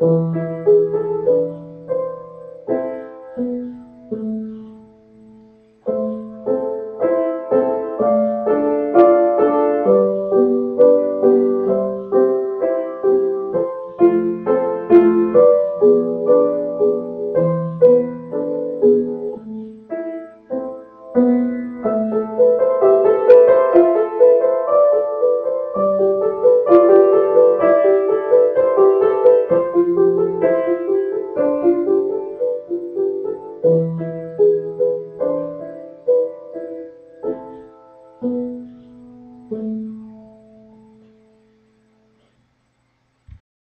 Oh.